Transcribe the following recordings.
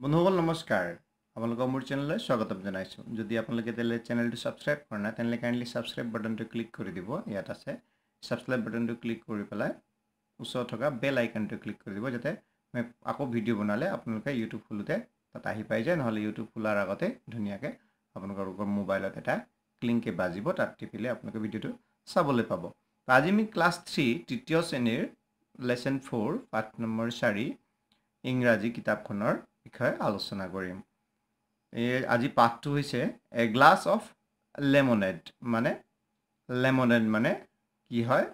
বন্ধুসকল নমস্কাৰ। আপোনালোকক মোৰ চেনেললৈ স্বাগতম জনাইছোঁ। যদি আপোনালোকে তেলে চেনেলটো ছাবস্ক্ৰাইব কৰা নাই তেনেহ'লে কাইণ্ডলি ছাবস্ক্ৰাইব বাটনটো ক্লিক কৰি দিব। ইয়াত আছে ছাবস্ক্ৰাইব বাটনটো ক্লিক কৰি পেলাই ওচৰত থকা বেল আইকনটো ক্লিক কৰি দিব যাতে মই আকৌ ভিডিঅ' বনালে আপোনালোকে ইউটিউব খোলোতে তাত আহি পাই যায়। নহ'লে ইউটিউব খোলাৰ আগতে ধুনীয়াকৈ আপোনালোকৰ মোবাইলত এটা ক্লিংকে বাজিব। তাত টিপিলে আপোনালোকে ভিডিঅ'টো চাবলৈ পাব। আজি আমি ক্লাছ থ্ৰী তৃতীয় শ্ৰেণীৰ লেচন ফ'ৰ পাঠ নম্বৰ চাৰি ইংৰাজী কিতাপখনৰ বিষয়ে আলোচনা কৰিম। এই আজি পাঠটো হৈছে এ গ্লাছ অফ লেমনেড মানে লেমনেড মানে কি হয়?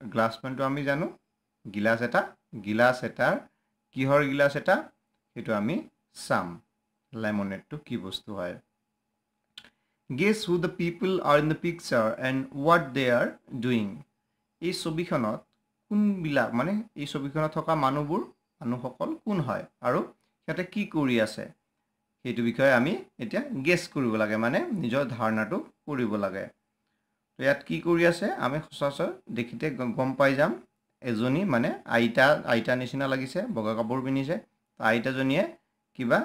গ্লাছ মানেটো আমি জানো। গিলাচ এটা গিলাচ এটাৰ কিহৰ গিলাচ এটা? সেইটো আমি চাম। লেমনেডটো কি বস্তু হয়? Guess who the people are in the picture and what they are doing এই ছবিখনত কোনবিলাক মানে এই ছবিখনত থকা মানুহবোৰ মানুহসকল কোন হয়? আৰু সিহঁতে কি কৰি আছে? সেইটো বিষয়ে আমি এতিয়া গেছ কৰিব লাগে মানে নিজৰ ধাৰণাটো কৰিব লাগে। তো ইয়াত কি কৰি আছে? আমি সচৰাচৰ দেখিতে গম পাই যাম। এজনী মানে আইতা আইতা নিচিনা লাগিছে বগা কাপোৰ পিন্ধিছে। আইতাজনীয়ে কিবা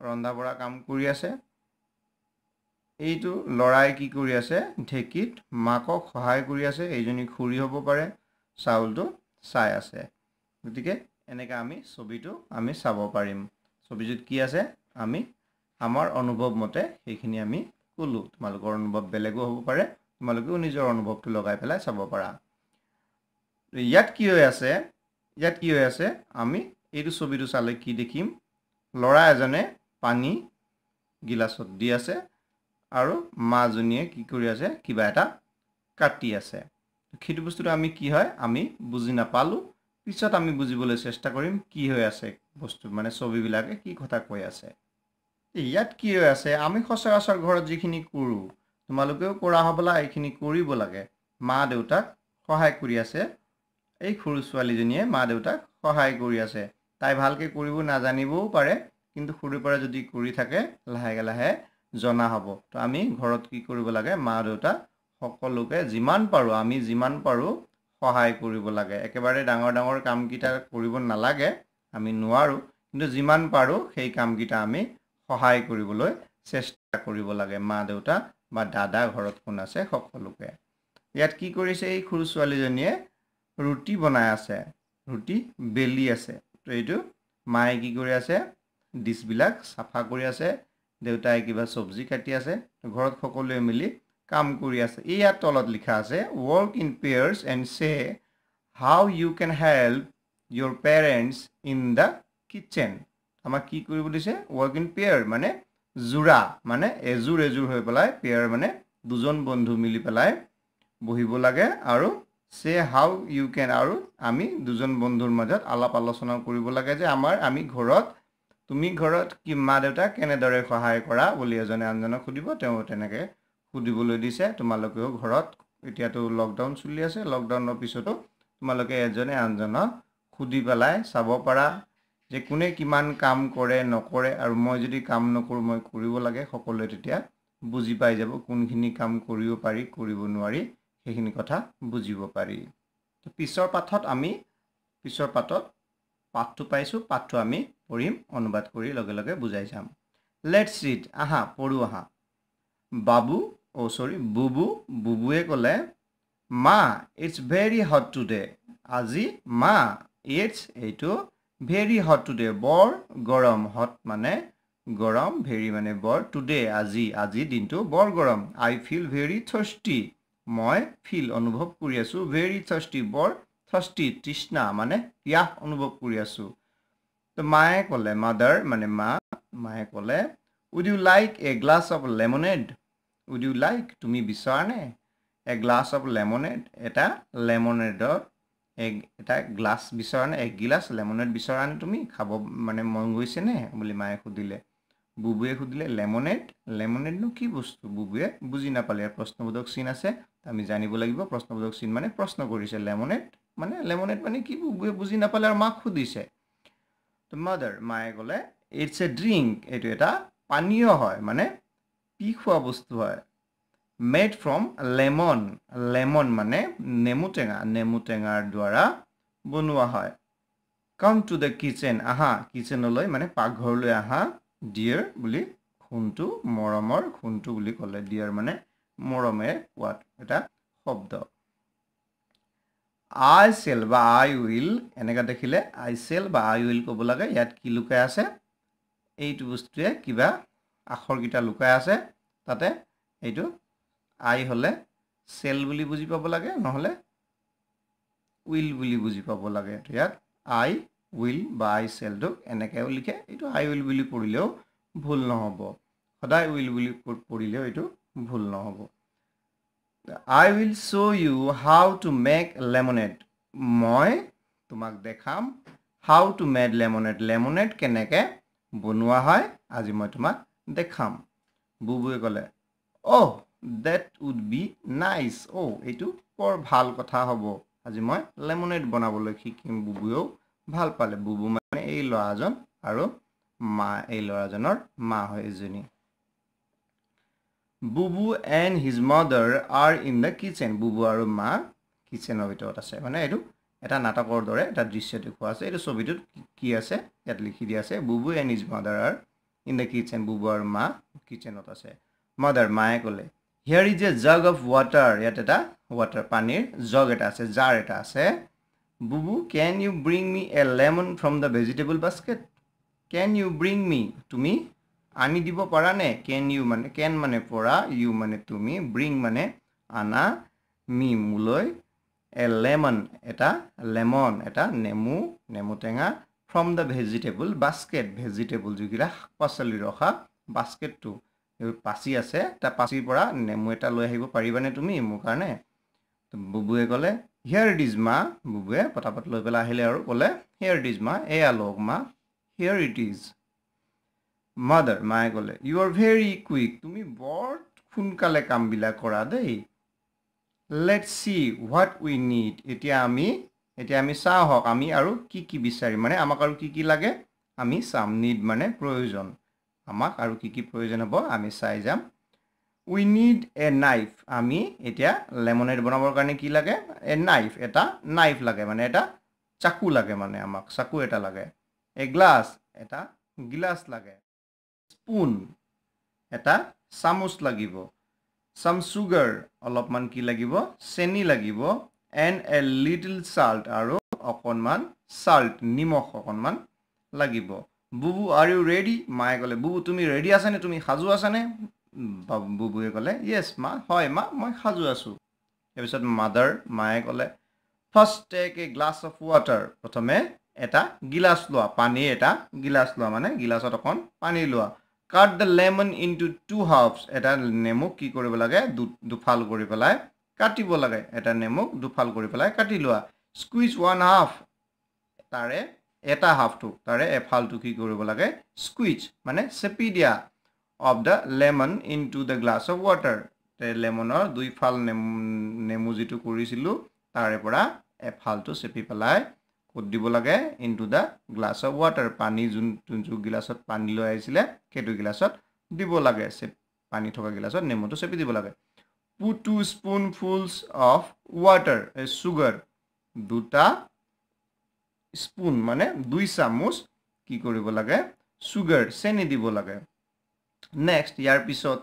ৰন্ধা বঢ়া কাম কৰি আছে। এইটো ল'ৰাই কি কৰি আছে? ঢেঁকীত মাকক সহায় কৰি আছে। এইজনী খুৰী হ'ব পাৰে চাউলটো চাই আছে। গতিকে এনেকৈ আমি ছবিটো আমি চাব পাৰিম। ছবিটোত কি আছে? আমি আমাৰ অনুভৱ মতে সেইখিনি আমি ক'লোঁ। তোমালোকৰ অনুভৱ বেলেগো হ'ব পাৰে তোমালোকেও নিজৰ অনুভৱটো লগাই পেলাই চাব পাৰা। ইয়াত কি হৈ আছে? ইয়াত কি হৈ আছে? আমি এইটো ছবিটো চালে কি দেখিম? ল'ৰা এজনে পানী গিলাচত দি আছে আৰু মাজনীয়ে কি কৰি আছে? কিবা এটা কাটি আছে। সেইটো বস্তুটো আমি কি হয়? আমি বুজি নাপালোঁ। পিছত আমি বুজিবলৈ চেষ্টা কৰিম কি হৈ আছে বস্তু মানে ছবিবিলাকে কি কথা কৈ আছে। ইয়াত কি হৈ আছে আমি সচৰাচৰ ঘৰত যিখিনি কৰোঁ তোমালোকেও কৰা হ'বলা এইখিনি কৰিব লাগে। মা দেউতাক সহায় কৰি আছে এই সৰু ছোৱালীজনীয়ে মা দেউতাক সহায় কৰি আছে। তাই ভালকৈ কৰিব নাজানিবও পাৰে কিন্তু সৰুৰ পৰা যদি কৰি থাকে লাহেকৈ লাহে জনা হ'ব। তো আমি ঘৰত কি কৰিব লাগে মা দেউতা সকলোকে যিমান পাৰোঁ আমি যিমান পাৰোঁ সহায় কৰিব লাগে। একেবাৰে ডাঙৰ ডাঙৰ কামকেইটা কৰিব নালাগে আমি নোৱাৰোঁ। কিন্তু যিমান পাৰোঁ সেই কামকেইটা আমি সহায় কৰিবলৈ চেষ্টা কৰিব লাগে। মা দেউতা বা দাদা ঘৰত কোন আছে সকলোকে। ইয়াত কি কৰিছে এই সৰু ছোৱালীজনীয়ে? ৰুটি বনাই আছে। ৰুটি বেলি আছে। তো এইটো মায়ে কি কৰি আছে? ডিছবিলাক চাফা কৰি আছে। দেউতাই কিবা চব্জি কাটি আছে। ঘৰত সকলোৱে মিলি কাম কৰি আছে। ইয়াত তলত লিখা আছে work in pairs and say how you can help your parents in the kitchen আমাক কি কৰিব দিছে? ৱৰ্ক ইন পেয়াৰ মানে যোৰা মানে এযোৰ এযোৰ হৈ পেলাই পেয়াৰ মানে দুজন বন্ধু মিলি পেলাই বহিব লাগে আৰু চে হাউ ইউ কেন আৰু আমি দুজন বন্ধুৰ মাজত আলাপ আলোচনা কৰিব লাগে যে আমাৰ আমি ঘৰত তুমি ঘৰত কি মা দেউতাক কেনেদৰে সহায় কৰা বুলি এজনে আনজনক সুধিব তেওঁ তেনেকৈ সুধিবলৈ দিছে তোমালোকেও ঘৰত এতিয়াতো লকডাউন চলি আছে লকডাউনৰ পিছতো তোমালোকে এজনে আনজনক সুধি পেলাই চাব পাৰা যে কোনে কিমান কাম কৰে নকৰে আৰু মই যদি কাম নকৰোঁ মই কৰিব লাগে সকলোৱে তেতিয়া বুজি পাই যাব কোনখিনি কাম কৰিব পাৰি কৰিব নোৱাৰি সেইখিনি কথা বুজিব পাৰি। পিছৰ পাঠত আমি পিছৰ পাঠত পাঠটো পাইছোঁ পাঠটো আমি পঢ়িম অনুবাদ কৰি লগে লগে বুজাই যাম। লেটছ ৰিড আহা পঢ়ো আহা। বাবু অ' চৰি বুবু বুবুৱে ক'লে মা ইটছ ভেৰি হট টুডে আজি মা ইটছ এইটো ভেৰি হট টুডে বৰ গৰম হট মানে গৰম ভেৰি মানে বৰ টুডে আজি আজি দিনটো বৰ গৰম। আই ফিল ভেৰি থাৰ্ষ্টি মই ফিল অনুভৱ কৰি আছোঁ ভেৰি থাৰ্ষ্টি বৰ থাৰ্ষ্টি তৃষ্ণা মানে পিয়াহ অনুভৱ কৰি আছোঁ। তো মায়ে ক'লে মাদাৰ মানে মা মায়ে ক'লে would you like a glass of lemonade would you like তুমি বিচৰানে এ গ্লাছ অফ লেমনেড এটা লেমনেডৰ এক এটা গ্লাছ বিচৰানে এক গিলাচ লেমনেড বিচৰানে তুমি খাব মানে মন গৈছেনে বুলি মায়ে সুধিলে বুবুৱে সুধিলে লেমনেড লেমনেডনো কি বস্তু বুবুৱে বুজি নাপালে ইয়াত প্ৰশ্নবোধক চিন আছে আমি জানিব লাগিব প্ৰশ্নবোধক চিন মানে প্ৰশ্ন কৰিছে লেমনেড মানে লেমনেড মানে কি বুবুৱে বুজি নাপালে আৰু মাক সুধিছে মাদাৰ মায়ে ক'লে ইটছ এ ড্ৰিংক এইটো এটা পানীয় হয় মানে পি খোৱা বস্তু হয়। মেড ফ্ৰম লেমন লেমন মানে নেমু টেঙা নেমু টেঙাৰ দ্বাৰা বনোৱা হয়। কাম টু দ্য কিটচেন আহা কিটচেনলৈ মানে পাকঘৰলৈ আহা ডিয়েৰ বুলি সোণটো মৰমৰ সোণটো বুলি ক'লে। ডিয়েৰ মানে মৰমে কোৱাত এটা শব্দ। আই চেল বা আই উইল এনেকৈ দেখিলে আই চেল বা আই উইল ক'ব লাগে। ইয়াত কি লুকাই আছে? এইটো বস্তুৱে কিবা আখৰকেইটা লুকাই আছে তাতে এইটো আই হ'লে চেল বুলি বুজি পাব লাগে নহ'লে উইল বুলি বুজি পাব লাগে। ইয়াত আই উইল বা আই চেলটোক এনেকৈও লিখে এইটো আই উইল বুলি পঢ়িলেও ভুল নহ'ব। সদায় উইল বুলি পঢ়িলেও এইটো ভুল নহ'ব। I will show' you how to make lemonade. মই তোমাক দেখাম how to made lemonade. Lemonade কেনেকৈ বনোৱা হয় আজি মই তোমাক দেখাম। বুবুৱে ক'লে oh that would be nice অ' এইটো বৰ ভাল কথা হ'ব। আজি মই লেমনেড বনাবলৈ শিকিম বুবুৱেও ভাল পালে। বুবু মানে এই ল'ৰাজন আৰু মা এই ল'ৰাজনৰ মা হয় এজনী। Bubu and his mother are in the kitchen Bubu আৰু মা কিটচেনৰ ভিতৰত আছে। মানে এইটো এটা নাটকৰ দৰে এটা দৃশ্য দেখুওৱা আছে। এইটো ছবিটোত কি আছে? ইয়াত লিখি দিয়া আছে Bubu and his mother are in the kitchen Bubu আৰু মা কিটচেনত আছে মাদাৰ মায়ে ক'লে here is a jug of water ইয়াত এটা ৱাটাৰ পানীৰ জগ এটা আছে জাৰ এটা আছে Bubu can you bring me a lemon from the vegetable basket can you bring me তুমি আনি দিব পাৰানে কেন ইউ মানে কেন মানে পৰা ইউ মানে তুমি ব্ৰিং মানে আনা মি মোলৈ এ লেমন এটা লেমন এটা নেমু নেমু টেঙা from the vegetable basket vegetable যিকেইটা শাক পাচলি ৰখা বাস্কেটটো পাচি আছে তাৰ পাচিৰ পৰা নেমু এটা লৈ আহিব পাৰিবানে তুমি মোৰ কাৰণে? বুবুৱে ক'লে হিয়াৰ ইট ইজ মা। বুবুৱে পটাপট লৈ পেলাই আহিলে আৰু ক'লে হিয়াৰ ইট ইজ মা। এয়া লওক মা। হিয়াৰ ইট ইজ মাদাৰ মায়ে ক'লে ইউ আৰ ভেৰি কুইক তুমি বৰ সোনকালে কামবিলাক কৰা দেই। Let see what we need এতিয়া আমি এতিয়া আমি চাওঁ হওক আমি আৰু কি কি বিচাৰিম? মানে আমাক আৰু কি কি লাগে? আমি চাম নিড মানে প্ৰয়োজন। আমাক আৰু কি কি প্ৰয়োজন হ'ব? আমি চাই যাম। উই নিড এ নাইফ আমি এতিয়া লেমনেড বনাবৰ কাৰণে কি লাগে? এ নাইফ এটা নাইফ লাগে মানে এটা চাকু লাগে মানে আমাক চাকু এটা লাগে। এ গ্লাছ এটা গিলাচ লাগে। স্পুন এটা চামুচ লাগিব। চাম চুগাৰ অলপমান কি লাগিব? চেনি লাগিব। এণ্ড এ লিটল চাল্ট আৰু অকণমান চাল্ট নিমখ অকণমান লাগিব। বুবু আৰ ইউ ৰেডি মায়ে ক'লে বুবু তুমি ৰেডি আছানে? তুমি সাজু আছানে? বুবুৱে ক'লে য়েছ মা হয় মা মই সাজু আছোঁ। তাৰপিছত মাদাৰ মায়ে ক'লে first take a glass of water প্ৰথমে এটা গিলাচ লোৱা পানীৰ এটা গিলাচ লোৱা মানে গিলাচত অকণ পানী লোৱা। Cut the lemon into two halves এটা নেমুক কি কৰিব লাগে? দুফাল কৰি পেলাই কাটিব লাগে। এটা নেমুক দুফাল কৰি পেলাই কাটি লোৱা। স্কুইজ ওৱান হাফ তাৰে এটা হাফটো তাৰে এফালটো কি কৰিব লাগে? স্কুইজ মানে চেপি দিয়া। Of the lemon into the glass of water লেমনৰ দুইফাল নেমু নেমু যিটো কৰিছিলোঁ তাৰে পৰা এফালটো চেপি পেলাই ক'ত দিব লাগে? Into the glass of water পানী যোন যোনটো গিলাচত পানী লৈ আহিছিলে সেইটো গিলাচত দিব লাগে। চেপ পানী থকা গিলাচত নেমুটো চেপি দিব লাগে। টু স্পুনফুলছ অফ ৱাটাৰ এই চুগাৰ দুটা স্পুন মানে দুই চামুচ কি কৰিব লাগে? চুগাৰ চেনি দিব লাগে। নেক্সট ইয়াৰ পিছত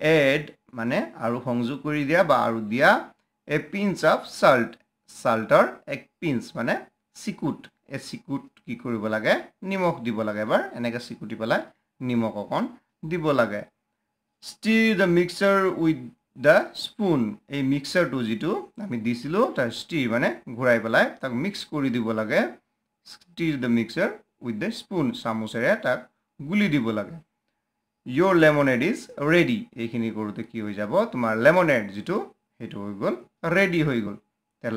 এড মানে আৰু সংযোগ কৰি দিয়া বা আৰু দিয়া এ পিঞ্চ অফ চাল্ট চাল্টৰ এক পিঞ্চ মানে চিকুট। এই চিকুট কি কৰিব লাগে? নিমখ দিব লাগে এবাৰ। এনেকৈ চিকুটি পেলাই নিমখ অকণ দিব লাগে। Stir the mixer with the spoon এই মিক্সাৰটো যিটো আমি দিছিলোঁ তাৰ ষ্টিৰ মানে ঘূৰাই পেলাই তাক মিক্স কৰি দিব লাগে। Stir the mixer with the spoon চামুচেৰে তাক গুলি দিব লাগে। ইয়'ৰ লেমনেড ইজ ৰেডি এইখিনি কৰোঁতে কি হৈ যাব? তোমাৰ লেমনেড যিটো সেইটো হৈ গ'ল ৰেডি হৈ গ'ল।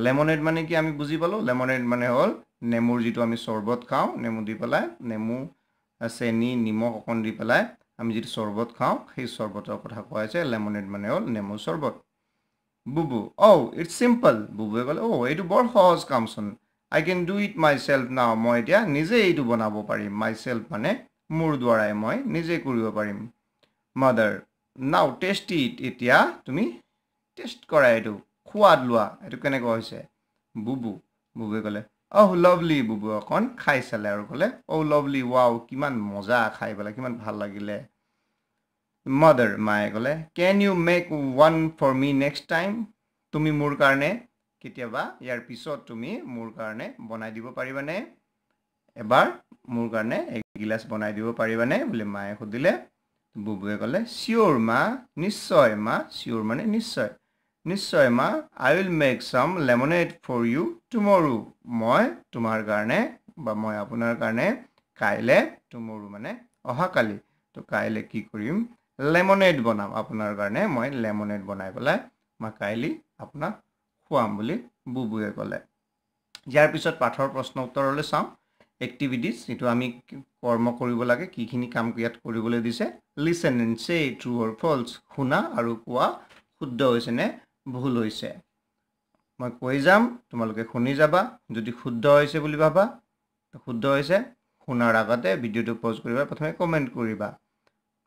লেমনেড মানে কি আমি বুজি পালোঁ? লেমনেড মানে হ'ল নেমুৰ যিটো আমি চৰ্বত খাওঁ নেমু দি পেলাই নেমু চেনি নিমখ অকণ দি পেলাই আমি যিটো চৰ্বত খাওঁ সেই চৰ্বতৰ কথা কোৱা হৈছে লেমনেড মানে হ'ল নেমুৰ চৰ্বত। বুবু অ' ইটছ চিম্পল বুবুৱে ক'লে অ' এইটো বৰ সহজ কামচোন I can do it myself now মই এতিয়া নিজে এইটো বনাব পাৰিম। মাই চেল্ফ মানে মোৰ দ্বাৰাই মই নিজে কৰিব পাৰিম। মাদাৰ নাও টেষ্ট ইট এতিয়া তুমি টেষ্ট কৰা এইটো। সোৱাদ লোৱা। এইটো কেনেকুৱা হৈছে? বুবু বুবুৱে ক'লে অহ লভলি বুবু অকণ। খাই চালে আৰু ক'লে। অ' লভলি ৱাও কিমান মজা খাই পেলাই কিমান ভাল লাগিলে। মাদাৰ মায়ে ক'লে can you make one for me next time তুমি মোৰ কাৰণে কেতিয়াবা ইয়াৰ পিছত তুমি মোৰ কাৰণে বনাই দিব পাৰিবানে? এবাৰ মোৰ কাৰণে এগিলাচ বনাই দিব পাৰিবানে বুলি মায়ে সুধিলে। বুবুৱে ক'লে চিয়'ৰ মা নিশ্চয় মা চিয়'ৰ মানে নিশ্চয়। নিশ্চয় মা I will make some lemonade for you tomorrow মই তোমাৰ কাৰণে বা মই আপোনাৰ কাৰণে কাইলৈ টুমৰো মানে অহাকালি। তো কাইলৈ কি কৰিম? লেমনেড বনাম। আপোনাৰ কাৰণে মই লেমনেড বনাই পেলাই মই কাইলৈ আপোনাক খুৱাম বুলি বুবুৱে ক'লে। ইয়াৰ পিছত পাঠৰ প্ৰশ্ন উত্তৰলৈ চাওঁ এক্টিভিটিজ যিটো আমি কৰ্ম কৰিব লাগে কিখিনি কাম ইয়াত কৰিবলৈ দিছে। Listen and say true or false শুনা আৰু কোৱা শুদ্ধ হৈছেনে ভুল হৈছে। মই কৈ যাম তোমালোকে শুনি যাবা। যদি শুদ্ধ হৈছে বুলি ভাবা শুদ্ধ হৈছে। শুনাৰ আগতে ভিডিঅ'টো প'জ কৰিবা প্ৰথমে কমেণ্ট কৰিবা।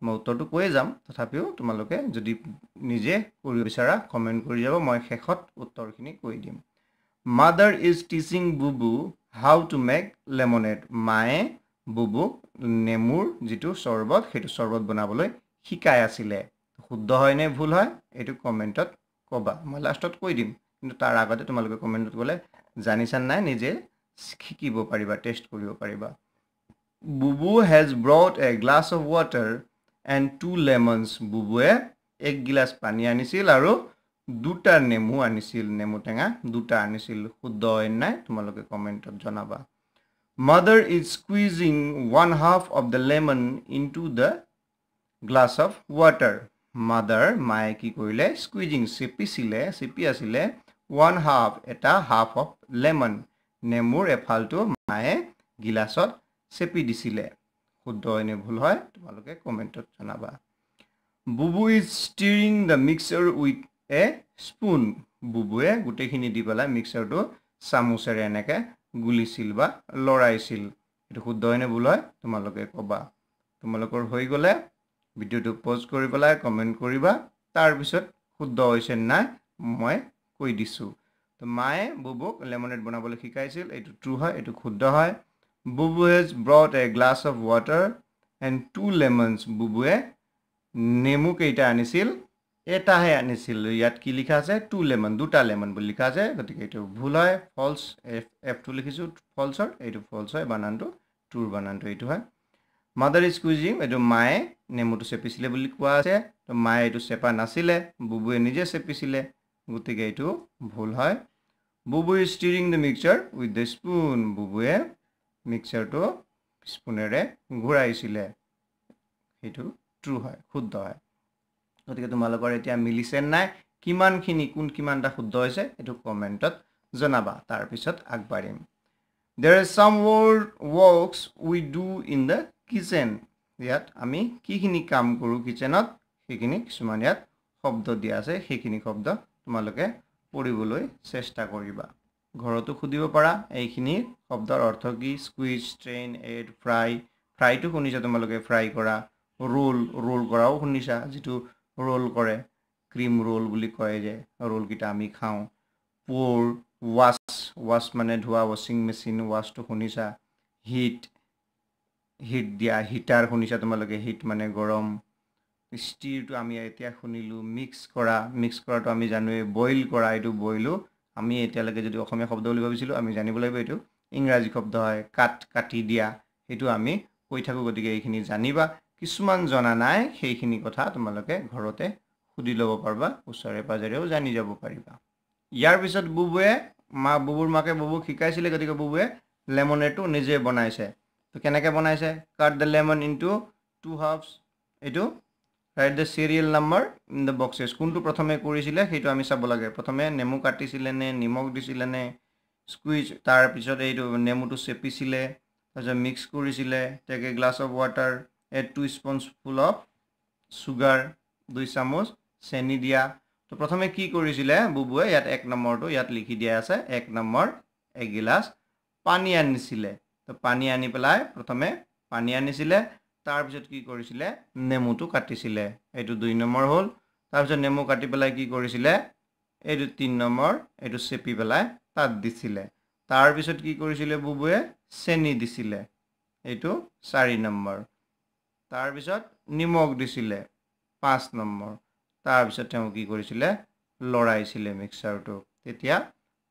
মই উত্তৰটো কৈয়ে যাম। তথাপিও তোমালোকে যদি নিজে কৰিব বিচৰা কমেণ্ট কৰি যাব। মই শেষত উত্তৰখিনি কৈ দিম। Mother is teaching Bubu how to make lemonade মায়ে বুবুক নেমুৰ যিটো চৰ্বত সেইটো চৰ্বত বনাবলৈ শিকাই আছিলে। শুদ্ধ হয়নে ভুল হয় এইটো কমেণ্টত ক'বা? মই লাষ্টত কৈ দিম। কিন্তু তাৰ আগতে তোমালোকে কমেণ্টত ক'লে জানিছা নাই? নিজে শিকিব পাৰিবা টেষ্ট কৰিব পাৰিবা। Bubu has brought a glass of water and two lemons বুবুৱে এক গিলাচ পানী আনিছিল আৰু দুটা নেমু আনিছিল। নেমু টেঙা দুটা আনিছিল। শুদ্ধ নাই তোমালোকে কমেণ্টত জনাবা। Mother is squeezing one half of the lemon into the glass of water mother মায়ে কি কৰিলে? স্কুইজিং চেপিছিলে চেপি আছিলে। ওৱান হাফ এটা হাফ অফ লেমন নেমুৰ এফালটো মায়ে গিলাচত চেপি দিছিলে। শুদ্ধ হয়নে ভুল হয় তোমালোকে কমেণ্টত জনাবা। Bubu is stirring the mixer with a spoon বুবুৱে গোটেইখিনি দি পেলাই মিক্সাৰটো চামুচেৰে এনেকৈ গুলিছিল বা লৰাইছিল। এইটো শুদ্ধ হয়নে ভুল হয় তোমালোকে ক'বা। তোমালোকৰ হৈ গ'লে ভিডিঅ'টো প'জ কৰি পেলাই কমেণ্ট কৰিবা। তাৰপিছত শুদ্ধ হৈছে নাই মই কৈ দিছোঁ। তো মায়ে বুবুক লেমনেড বনাবলৈ শিকাইছিল। এইটো ট্ৰু হয় এইটো শুদ্ধ হয়। Bubu has brought a glass of water and two lemons বুবুৱে নেমু কেইটা আনিছিল এটাহে আনিছিল। ইয়াত কি লিখা আছে? টু লেমন দুটা লেমন বুলি লিখা আছে। গতিকে এইটো ভুল হয় ফল্ছ এফ এফটো লিখিছোঁ ফল্ছৰ এইটো ফল্ছ হয় বানানটো টুৰ বানানটো এইটো হয়। মাদাৰ স্কুইজিং এইটো মায়ে নেমুটো চেপিছিলে বুলি কোৱা আছে। তো মায়ে এইটো চেপা নাছিলে বুবুৱে নিজে চেপিছিলে। গতিকে এইটো ভুল হয়। Bubu is stirring the mixer with the spoon বুবুৱে মিক্সাৰটো স্পুনেৰে ঘূৰাইছিলে। সেইটো ট্ৰু হয় শুদ্ধ হয়। গতিকে তোমালোকৰ এতিয়া মিলিছে নাই কিমানখিনি কোন কিমানটা শুদ্ধ হৈছে এইটো কমেণ্টত জনাবা। তাৰপিছত আগবাঢ়িম। There is some word works we do in the kitchen ইয়াত আমি কিখিনি কাম কৰোঁ কিচেনত সেইখিনি কিছুমান ইয়াত শব্দ দিয়া আছে সেইখিনি শব্দ তোমালোকে পঢ়িবলৈ চেষ্টা কৰিবা। ঘৰতো সুধিব পাৰা এইখিনি শব্দৰ অৰ্থ কি? স্কুইজ ট্ৰেইন এড ফ্ৰাই ফ্ৰাইটো শুনিছা তোমালোকে? ফ্ৰাই কৰা ৰোল ৰোল কৰাও শুনিছা যিটো ৰোল কৰে ক্ৰীম ৰোল বুলি কয় যে ৰোলকেইটা আমি খাওঁ। প'ৰ ৱাছ ৱাছ মানে ধোৱা ৱাশ্বিং মেচিন ৱাছটো শুনিছা? হিট হিট দিয়া হিটাৰ শুনিছা তোমালোকে? হিট মানে গৰম। ষ্টিৰটো আমি এতিয়া শুনিলোঁ মিক্স কৰা। মিক্স কৰাটো আমি জানোৱেই বইল কৰা এইটো বইলো আমি এতিয়ালৈকে যদি অসমীয়া শব্দ বুলি ভাবিছিলোঁ আমি জানিব লাগিব এইটো। ইংৰাজী শব্দ হয় কাট কাটি দিয়া। সেইটো আমি কৈ থাকোঁ গতিকে এইখিনি জানিবা। কিছুমান জনা নাই সেইখিনি কথা তোমালোকে ঘৰতে সুধি ল'ব পাৰিবা ওচৰে পাজৰেও জানি যাব পাৰিবা। ইয়াৰ পিছত বুবুৱে মা বুবুৰ মাকে বুবুক শিকাইছিলে গতিকে বুবুৱে লেমনেডটো নিজে বনাইছে। তো কেনেকৈ বনাইছে cut the lemon into two halves এইটো write the serial number in the boxes কোনটো প্ৰথমে কৰিছিলে সেইটো আমি চাব লাগে প্ৰথমে নেমু কাটিছিলে নে নিমখ দিছিলে নে স্কুইজ তাৰপিছত এইটো নেমুটো চেপিছিলে তাৰপিছত মিক্স কৰিছিলে a glass of water add two spoonful of sugar দুই চামুচ চেনি দিয়া তো প্ৰথমে কি কৰিছিলে বুবুৱে ইয়াত এক নম্বৰটো ইয়াত লিখি দিয়া আছে এক নম্বৰ এগিলাচ পানী আনিছিলে তো পানী আনি পেলাই প্ৰথমে পানী আনিছিলে তাৰপিছত কি কৰিছিলে? নেমুটো কাটিছিলে। এইটো দুই নম্বৰ হ'ল। তাৰপিছত নেমু কাটি পেলাই কি কৰিছিলে? এইটো তিনি নম্বৰ এইটো চেপি পেলাই তাত দিছিলে। তাৰপিছত কি কৰিছিলে বুবুৱে? চেনি দিছিলে। এইটো চাৰি নম্বৰ। তাৰপিছত নিমখ দিছিলে পাঁচ নম্বৰ। তাৰপিছত তেওঁ কি কৰিছিলে? লৰাইছিলে মিক্সাৰটো তেতিয়া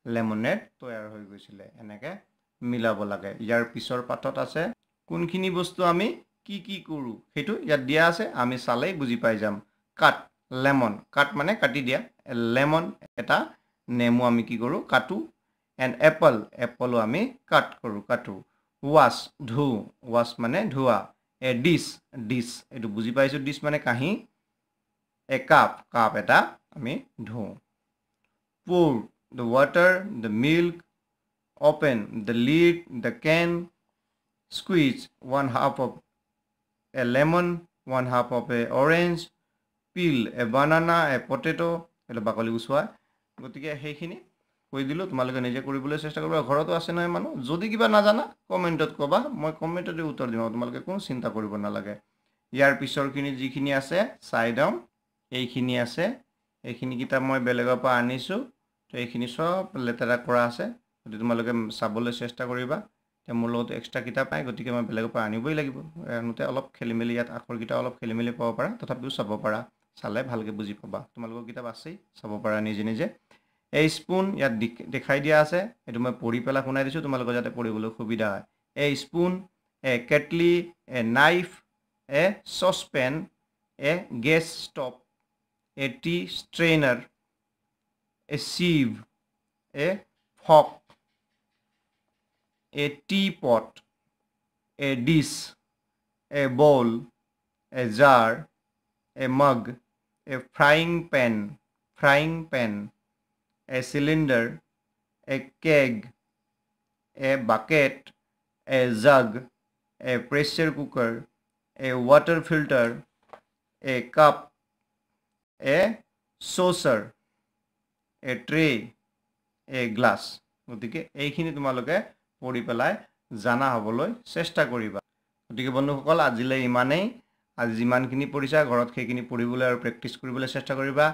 লেমনেড তৈয়াৰ হৈ গৈছিলে। এনেকৈ মিলাব লাগে। ইয়াৰ পিছৰ পাতত আছে কোনখিনি বস্তু আমি কি কি কৰোঁ সেইটো ইয়াত দিয়া আছে আমি চালেই বুজি পাই যাম। কাট লেমন কাট মানে কাটি দিয়া। লেমন এটা নেমু আমি কি কৰোঁ কাটো। এণ্ড এপল এপলো আমি কাট কৰোঁ কাটো। ৱাছ ধুওঁ ৱাছ মানে ধোৱা। এ ডিছ ডিছ এইটো বুজি পাইছোঁ ডিছ মানে কাঁহী। এ কাপ কাপ এটা আমি ধুওঁ। Pour the water the milk open the lid the can squeeze one half of a lemon one half of a orange peel a banana a potato এইটো বাকলি গুচোৱা গতিকে সেইখিনি কৈ দিলোঁ তোমালোকে নিজে কৰিবলৈ চেষ্টা কৰিবা ঘৰতো আছে নহয় মানুহ যদি কিবা নাজানা কমেণ্টত ক'বা মই কমেণ্টতে উত্তৰ দিম আৰু তোমালোকে কোনো চিন্তা কৰিব নালাগে। ইয়াৰ পিছৰখিনি যিখিনি আছে চাই দিওঁ এইখিনি আছে এইখিনি কিতাপ মই বেলেগৰ পৰা আনিছোঁ তো এইখিনি চব লেতেৰা কৰা আছে। গতিকে তোমালোকে চাবলৈ চেষ্টা কৰিবা। এতিয়া মোৰ লগত এক্সট্ৰা কিতাপ নাই গতিকে মই বেলেগৰ পৰা আনিবই লাগিব। আনোতে অলপ খেলি মেলি ইয়াত আখৰকেইটা অলপ খেলি মেলি পাব পাৰা তথাপিও চাব পাৰা। চালে ভালকৈ বুজি পাবা। তোমালোকৰ কিতাপ আছেই চাব পাৰা নিজে নিজে। এই স্পুন ইয়াত দেখাই দিয়া আছে। এইটো মই পঢ়ি পেলাই শুনাই দিছোঁ তোমালোকৰ যাতে পঢ়িবলৈ সুবিধা হয়। A spoon a kettle a knife a saucepan a gas stove a tea strainer a sieve a fork A tea pot a dish a bowl a jar a mug a frying pan frying pan a cylinder, a keg, a bucket, a jug, a pressure cooker, a water filter, a cup, a saucer, a tray, a glass. গতিকে এইখিনি তোমালোকে পঢ়ি পেলাই জনা হ'বলৈ চেষ্টা কৰিবা। গতিকে বন্ধুসকল আজিলৈ ইমানেই। আজি যিমানখিনি পঢ়িছা ঘৰত সেইখিনি পঢ়িবলৈ আৰু প্ৰেক্টিছ কৰিবলৈ চেষ্টা কৰিবা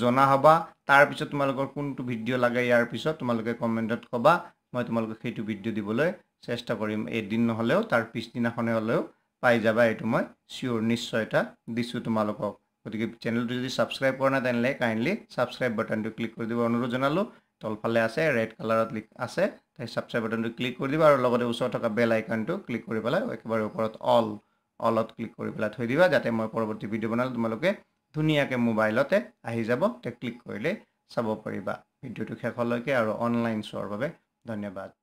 জনা হ'বা। তাৰপিছত তোমালোকৰ কোনটো ভিডিঅ' লাগে ইয়াৰ পিছত তোমালোকে কমেণ্টত ক'বা। মই তোমালোকক সেইটো ভিডিঅ' দিবলৈ চেষ্টা কৰিম। এদিন নহ'লেও তাৰ পিছদিনাখনে হ'লেও পাই যাবা এইটো মই চিয়'ৰ নিশ্চয়তা দিছোঁ তোমালোকক। গতিকে চেনেলটো যদি ছাবস্ক্ৰাইব কৰা নাই তেনেহ'লে কাইণ্ডলি ছাবস্ক্ৰাইব বাটনটো ক্লিক কৰি দিব। অনুৰোধ জনালোঁ। তলফালে আছে ৰেড কালাৰত আছে সেই ছাবস্ক্ৰাইব বাটনটো ক্লিক কৰি দিবা আৰু লগতে ওচৰত থকা বেল আইকনটো ক্লিক কৰি পেলাই একেবাৰে ওপৰত অল অলত ক্লিক কৰি পেলাই থৈ দিবা যাতে মই পৰৱৰ্তী ভিডিঅ' বনালে তোমালোকে ধুনীয়াকৈ মোবাইলতে আহি যাব তে ক্লিক কৰিলে চাব পাৰিবা। ভিডিঅ'টো শেষলৈকে আৰু অনলাইন চোৱাৰ বাবে ধন্যবাদ।